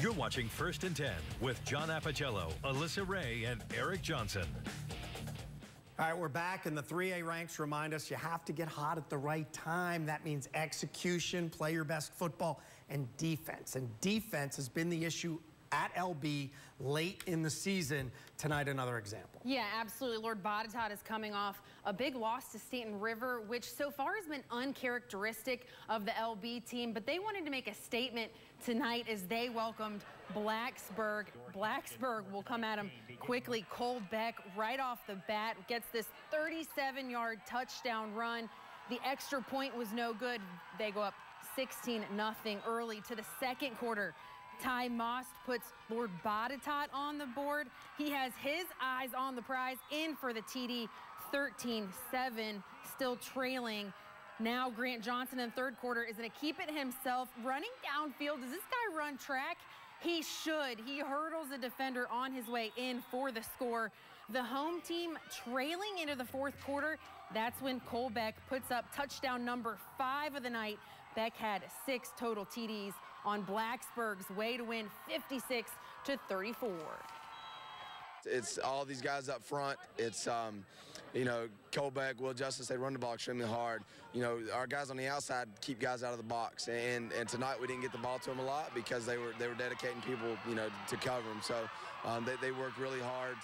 You're watching First and 10 with John Appicello, Alyssa Ray, and Eric Johnson. All right, we're back, and the 3A ranks remind us you have to get hot at the right time. That means execution, play your best football, and defense. And defense has been the issue at LB late in the season. Tonight, another example. Yeah, absolutely. Lord Botetourt is coming off a big loss to Staunton River, which so far has been uncharacteristic of the LB team, but they wanted to make a statement tonight as they welcomed Blacksburg. Blacksburg will come at them quickly. Cole Beck right off the bat gets this 37-yard touchdown run. The extra point was no good. They go up 16 nothing early to the second quarter. Ty Moss puts Lord Botetourt on the board. He has his eyes on the prize in for the TD 13-7, still trailing. Now Grant Johnson in third quarter is going to keep it himself, running downfield. Does this guy run track? He should. He hurdles the defender on his way in for the score. The home team trailing into the fourth quarter. That's when Cole Beck puts up touchdown number five of the night. Beck had six total TDs on Blacksburg's way to win 56 to 34. It's all these guys up front. It's, um, you know, Cole Beck, Will Justice, they run the ball extremely hard. You know, our guys on the outside keep guys out of the box. And, and tonight we didn't get the ball to them a lot because they were they were dedicating people, you know, to cover them. So um, they, they worked really hard.